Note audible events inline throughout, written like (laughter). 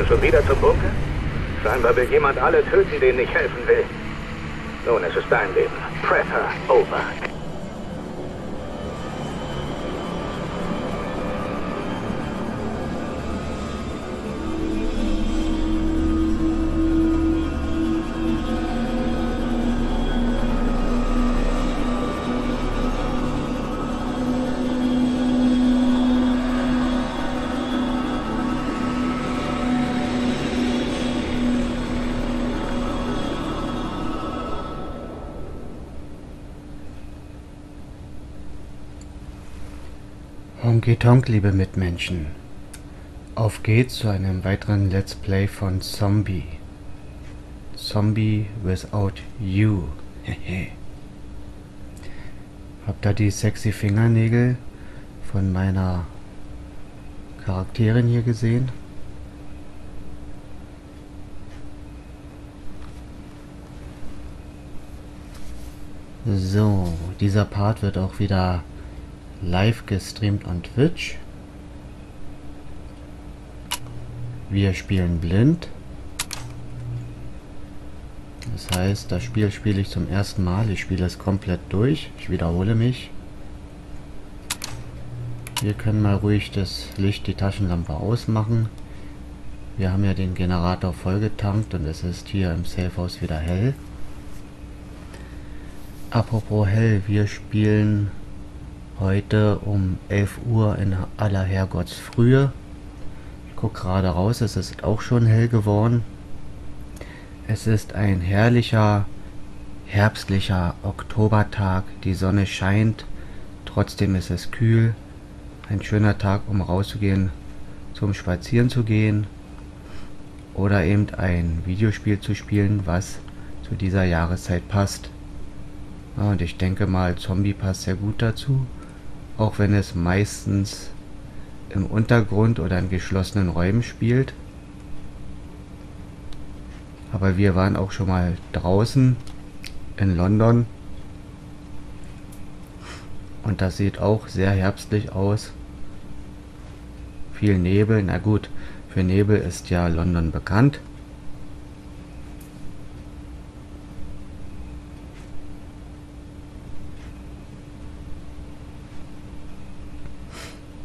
du schon wieder zum Bunker? Scheinbar will jemand alle töten, denen ich helfen will. Nun, es ist dein Leben. Prepper, over. Tonk, liebe Mitmenschen. Auf geht's zu einem weiteren Let's Play von Zombie. Zombie without you. (laughs) Habt ihr die sexy Fingernägel von meiner Charakterin hier gesehen? So, dieser Part wird auch wieder live gestreamt on Twitch. Wir spielen blind. Das heißt, das Spiel spiele ich zum ersten Mal. Ich spiele es komplett durch. Ich wiederhole mich. Wir können mal ruhig das Licht, die Taschenlampe ausmachen. Wir haben ja den Generator vollgetankt und es ist hier im Safehouse wieder hell. Apropos hell, wir spielen heute um 11 Uhr in aller Herrgottsfrühe. Ich gucke gerade raus, es ist auch schon hell geworden. Es ist ein herrlicher, herbstlicher Oktobertag. Die Sonne scheint, trotzdem ist es kühl. Ein schöner Tag, um rauszugehen, zum Spazieren zu gehen oder eben ein Videospiel zu spielen, was zu dieser Jahreszeit passt. Und ich denke mal, Zombie passt sehr gut dazu auch wenn es meistens im Untergrund oder in geschlossenen Räumen spielt. Aber wir waren auch schon mal draußen in London und das sieht auch sehr herbstlich aus. Viel Nebel, na gut, für Nebel ist ja London bekannt.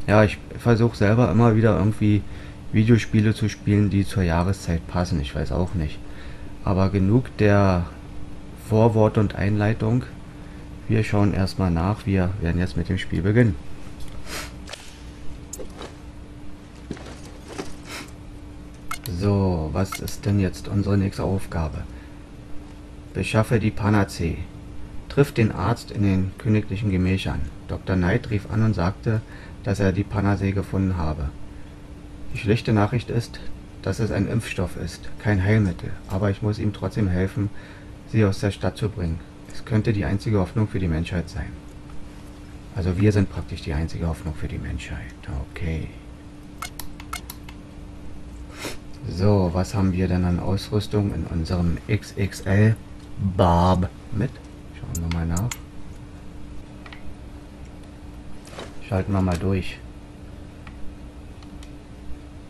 Ja, ich versuche selber immer wieder irgendwie Videospiele zu spielen, die zur Jahreszeit passen. Ich weiß auch nicht. Aber genug der Vorwort und Einleitung. Wir schauen erstmal nach. Wir werden jetzt mit dem Spiel beginnen. So, was ist denn jetzt unsere nächste Aufgabe? Beschaffe die Panacee. Triff den Arzt in den königlichen Gemächern. Dr. Knight rief an und sagte, dass er die Panacee gefunden habe. Die schlechte Nachricht ist, dass es ein Impfstoff ist, kein Heilmittel, aber ich muss ihm trotzdem helfen, sie aus der Stadt zu bringen. Es könnte die einzige Hoffnung für die Menschheit sein. Also wir sind praktisch die einzige Hoffnung für die Menschheit. Okay. So, was haben wir denn an Ausrüstung in unserem XXL Barb mit? Schauen wir mal nach. Schalten wir mal durch.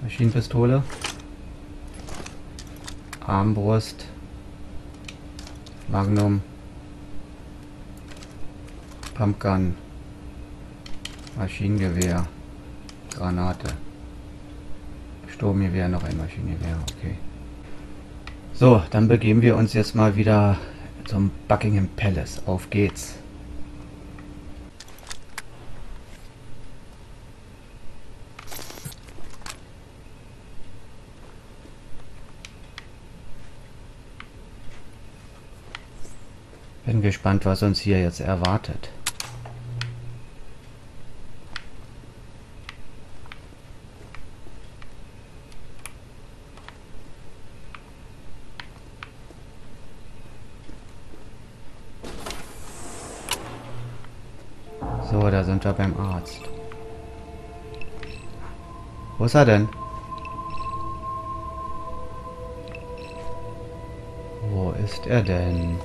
Maschinenpistole. Armbrust. Magnum. Pumpgun. Maschinengewehr. Granate. Sturmgewehr, noch ein Maschinengewehr, okay. So, dann begeben wir uns jetzt mal wieder zum Buckingham Palace. Auf geht's. Bin gespannt, was uns hier jetzt erwartet. So, da sind wir beim Arzt. Wo ist er denn? Wo ist er denn?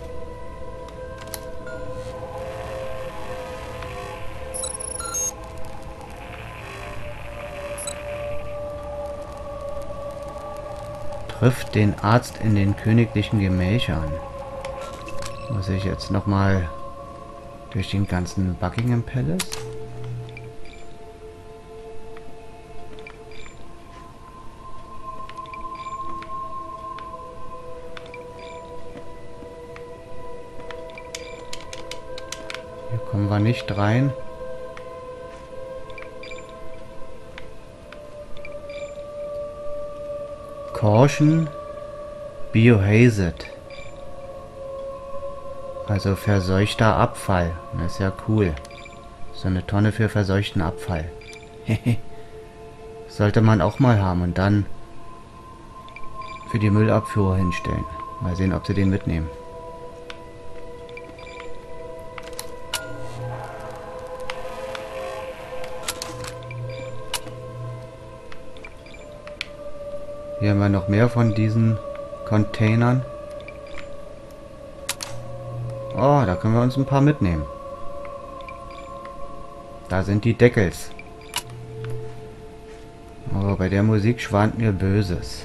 Trifft den Arzt in den königlichen Gemächern. Muss ich jetzt nochmal durch den ganzen Buckingham Palace? Hier kommen wir nicht rein. Caution Biohazard. Also verseuchter Abfall. Das ist ja cool. So eine Tonne für verseuchten Abfall. (laughs) Sollte man auch mal haben und dann für die Müllabfuhr hinstellen. Mal sehen, ob sie den mitnehmen. Hier haben wir noch mehr von diesen Containern. Oh, da können wir uns ein paar mitnehmen. Da sind die Deckels. Aber bei der Musik schwant mir Böses.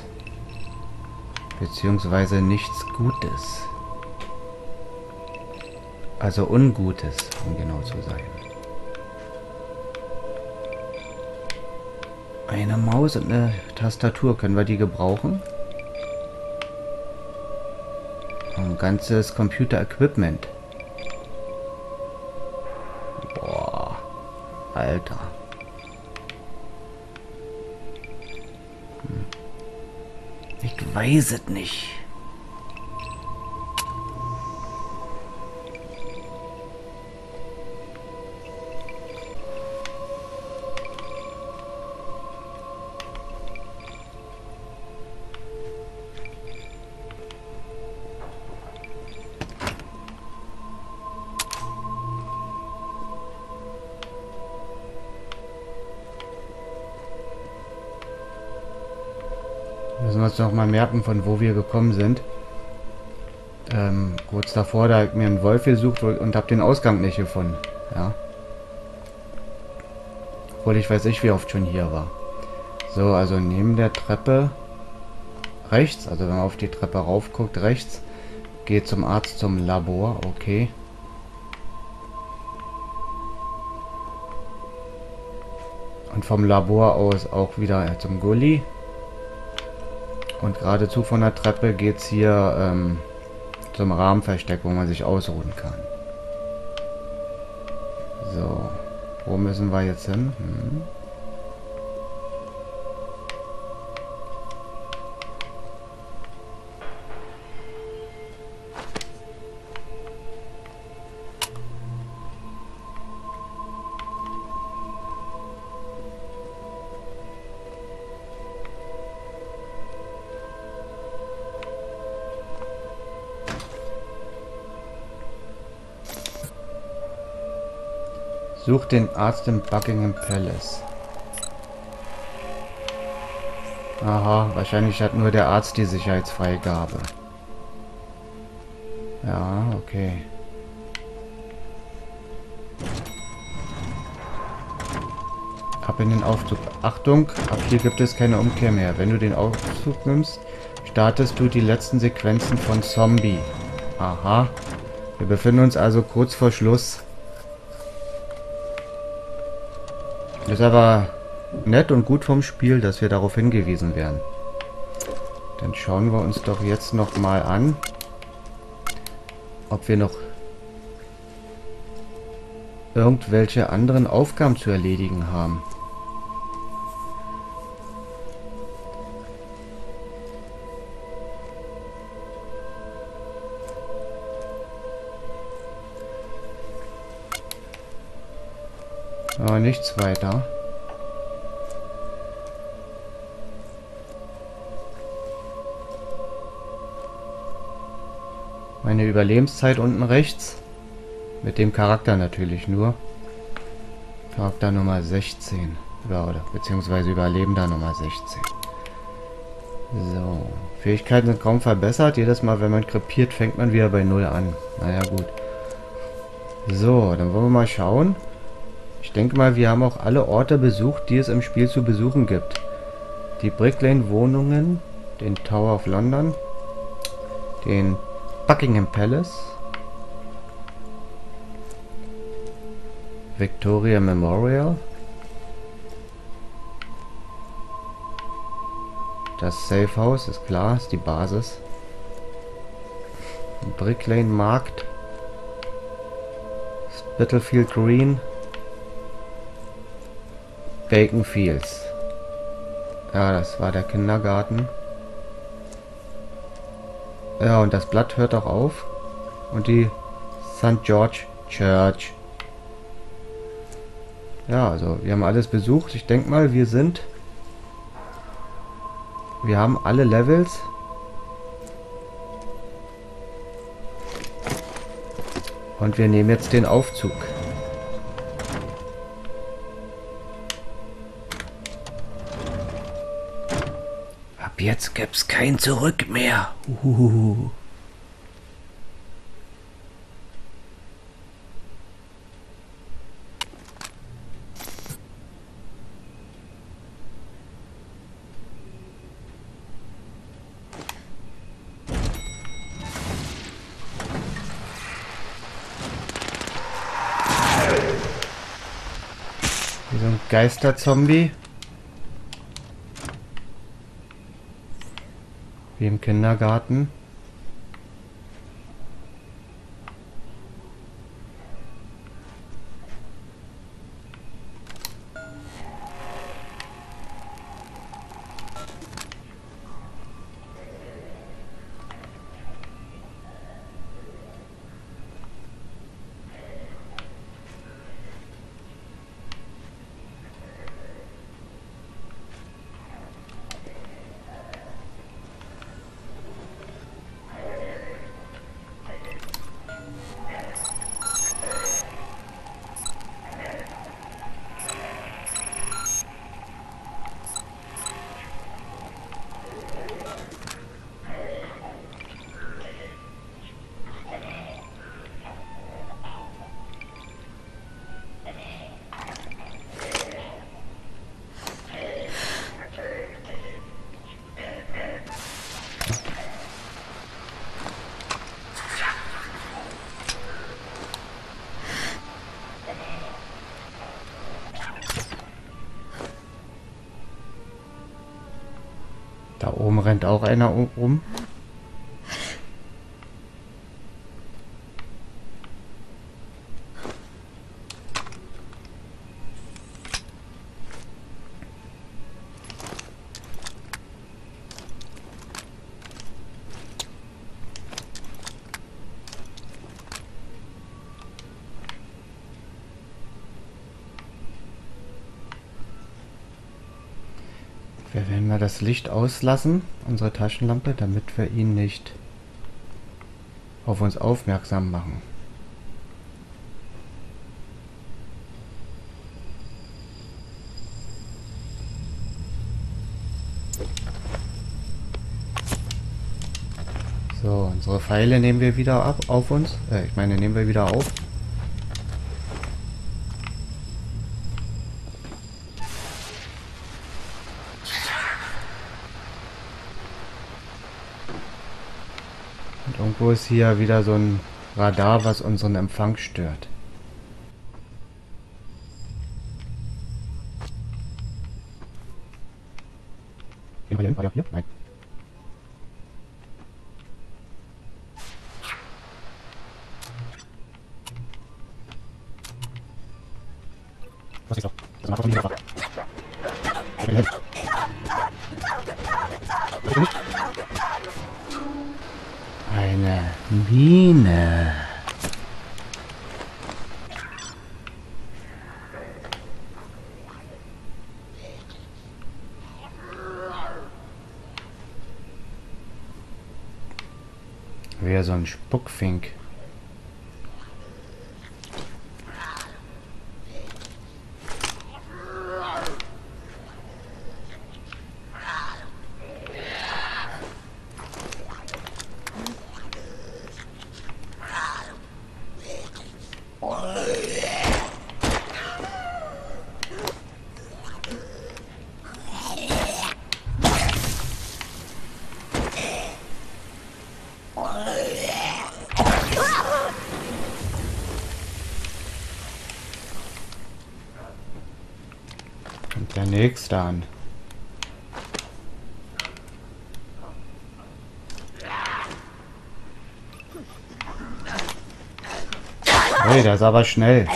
Beziehungsweise nichts Gutes. Also Ungutes, um genau zu sein. Eine Maus und eine Tastatur. Können wir die gebrauchen? Ein ganzes Computer-Equipment. Boah. Alter. Hm. Ich weiß es nicht. Müssen wir uns noch mal merken, von wo wir gekommen sind. Ähm, kurz davor, da hat mir ein Wolf gesucht und habe den Ausgang nicht gefunden. Ja. Obwohl ich weiß nicht, wie oft schon hier war. So, also neben der Treppe rechts, also wenn man auf die Treppe rauf guckt, rechts, geht zum Arzt zum Labor, okay. Und vom Labor aus auch wieder zum Gully. Und geradezu von der Treppe geht es hier ähm, zum Rahmenversteck, wo man sich ausruhen kann. So, wo müssen wir jetzt hin? Hm. Such den Arzt im Buckingham Palace. Aha, wahrscheinlich hat nur der Arzt die Sicherheitsfreigabe. Ja, okay. Ab in den Aufzug. Achtung, ab hier gibt es keine Umkehr mehr. Wenn du den Aufzug nimmst, startest du die letzten Sequenzen von Zombie. Aha. Wir befinden uns also kurz vor Schluss. Ist aber nett und gut vom Spiel, dass wir darauf hingewiesen werden. Dann schauen wir uns doch jetzt noch mal an, ob wir noch irgendwelche anderen Aufgaben zu erledigen haben. Aber nichts weiter. Meine Überlebenszeit unten rechts. Mit dem Charakter natürlich nur. Charakter Nummer 16. Oder, oder beziehungsweise Überlebender Nummer 16. So. Fähigkeiten sind kaum verbessert. Jedes Mal, wenn man krepiert, fängt man wieder bei Null an. Naja, gut. So, dann wollen wir mal schauen. Ich denke mal, wir haben auch alle Orte besucht, die es im Spiel zu besuchen gibt. Die Bricklane-Wohnungen den Tower of London, den Buckingham Palace, Victoria Memorial, das Safe House ist klar, ist die Basis, Brick Lane Markt, Battlefield Green, Bacon Fields. Ja, das war der Kindergarten. Ja, und das Blatt hört auch auf. Und die St. George Church. Ja, also wir haben alles besucht. Ich denke mal, wir sind... Wir haben alle Levels. Und wir nehmen jetzt den Aufzug. Jetzt gibt's kein Zurück mehr. Uhuhu. Wie so Geisterzombie. Im Kindergarten. Yes. Rennt auch einer um- rum. Wir werden mal das Licht auslassen, unsere Taschenlampe, damit wir ihn nicht auf uns aufmerksam machen. So, unsere Pfeile nehmen wir wieder ab auf uns. Äh, ich meine, nehmen wir wieder auf. Und irgendwo ist hier wieder so ein Radar, was unseren Empfang stört. Hier? War der hier? Nein. Wäre so nächste an. Hey, der ist aber schnell.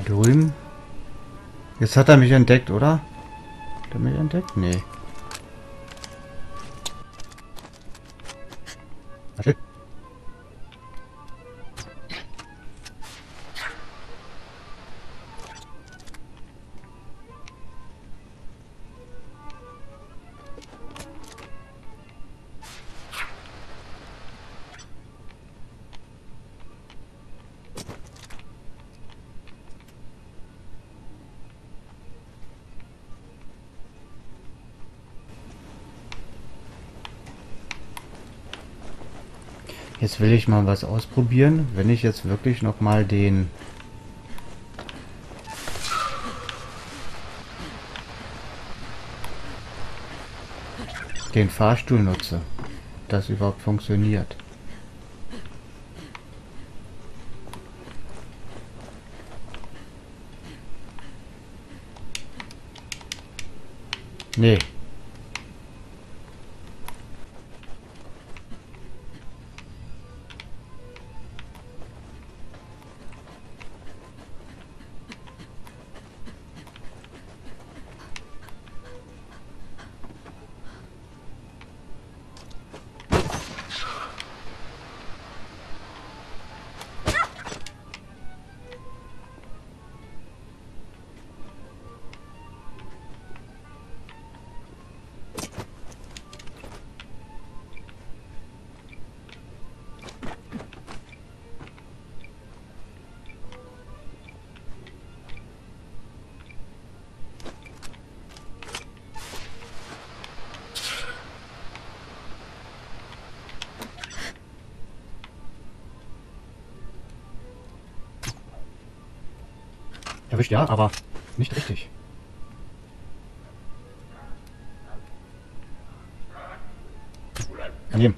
Drüben. Jetzt hat er mich entdeckt, oder? Hat er mich entdeckt? Nee. Jetzt will ich mal was ausprobieren. Wenn ich jetzt wirklich noch mal den den Fahrstuhl nutze, das überhaupt funktioniert. Nee. Erwischt ja, aber nicht richtig. Daneben.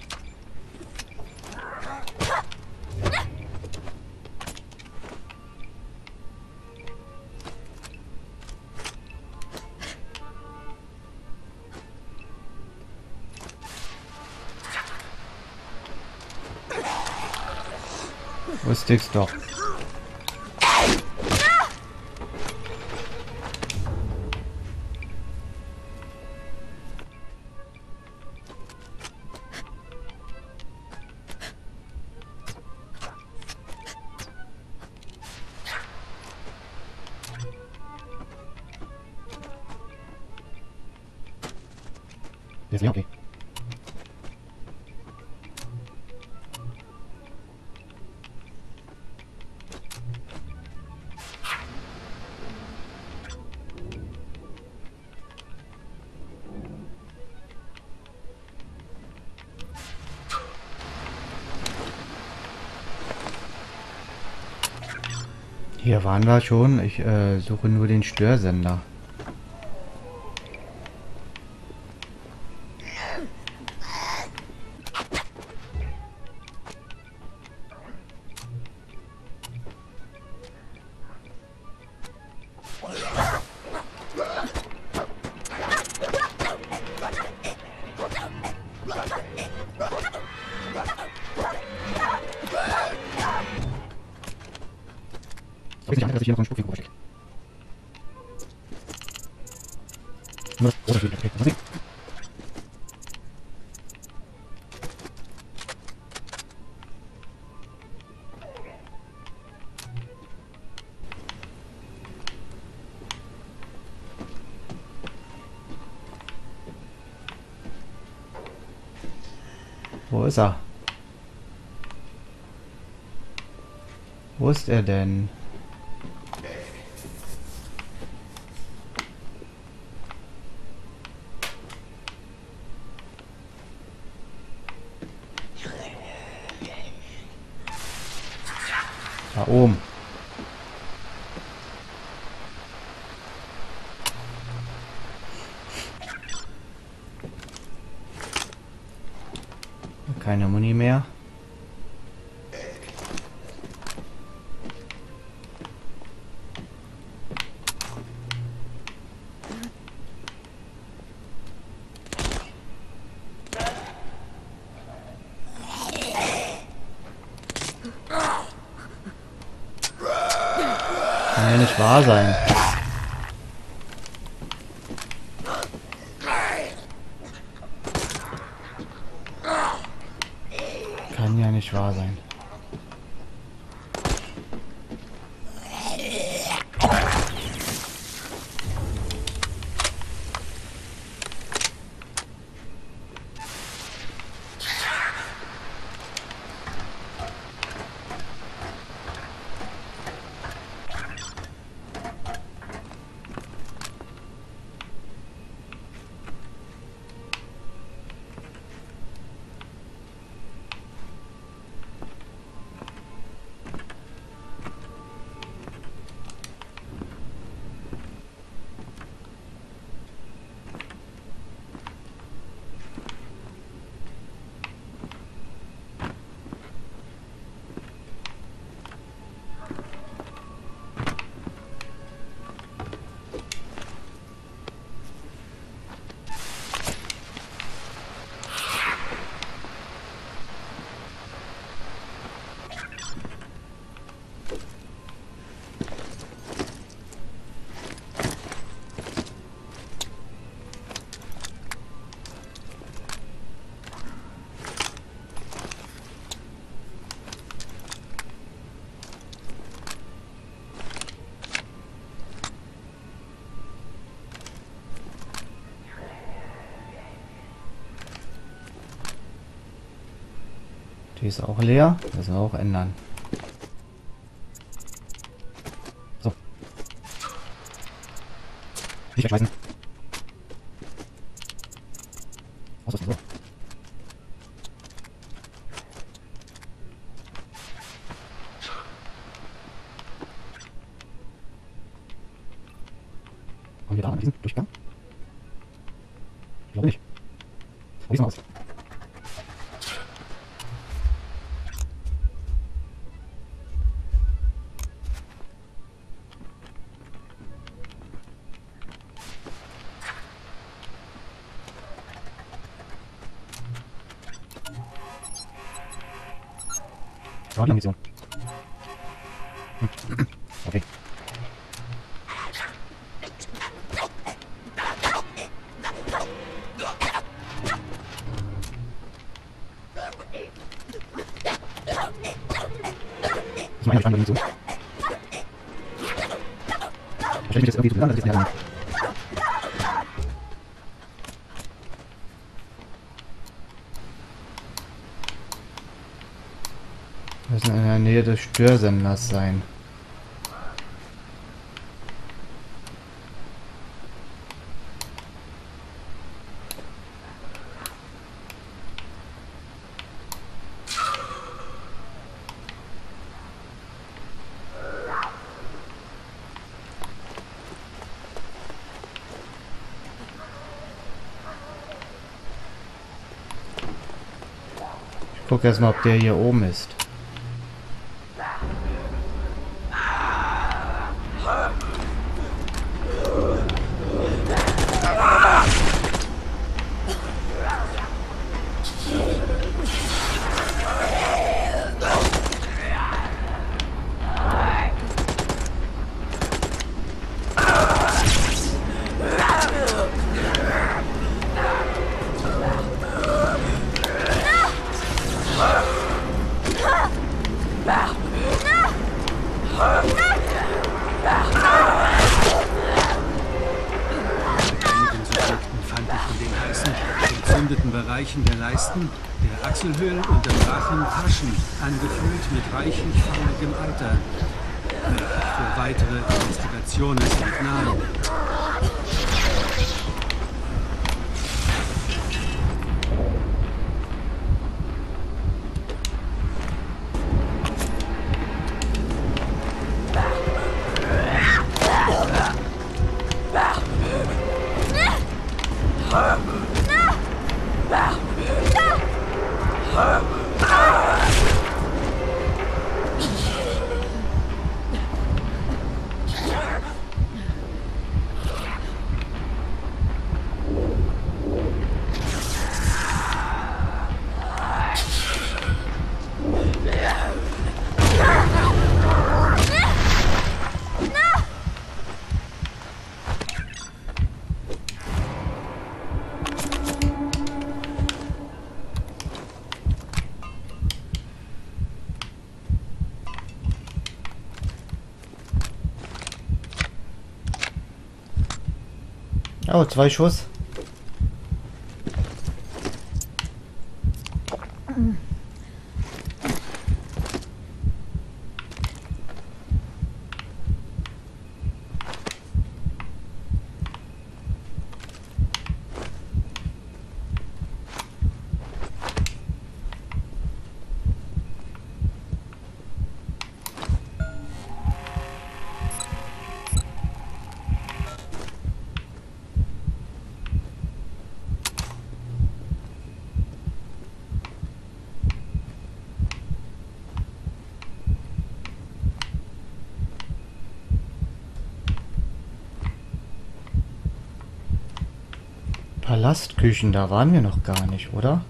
Wusste ich's doch. Hier waren wir schon. Ich äh, suche nur den Störsender. Wo ist er? Wo ist er denn? Da oben. Keine Muni mehr. Kann ja nicht wahr sein. Kann ja nicht wahr sein. Die ist auch leer. Müssen wir auch ändern. So. Nicht wegschmeißen. Was so? Verstehe ich mich jetzt irgendwie zu belangen, dass ich jetzt näher ran. Müssen in der Nähe des Störsenders sein. Ich gucke erstmal, ob der hier oben ist. Huh? Oh, zwei Schuss. Palastküchen, da waren wir noch gar nicht, oder?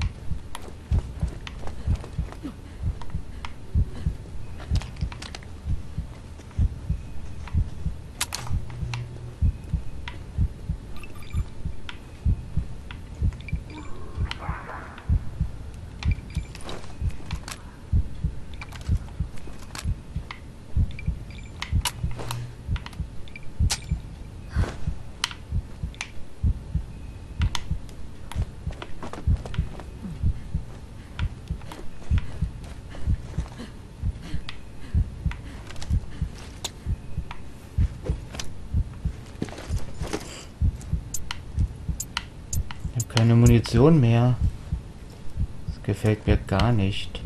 Ich Munition mehr. Das gefällt mir gar nicht.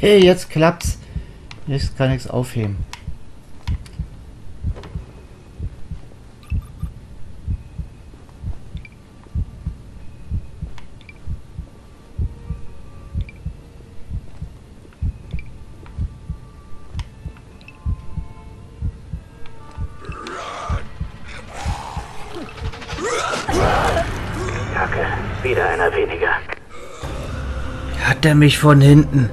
Jetzt klappt's. Jetzt kann ich's aufheben. Kacke, wieder einer weniger. Hat er mich von hinten?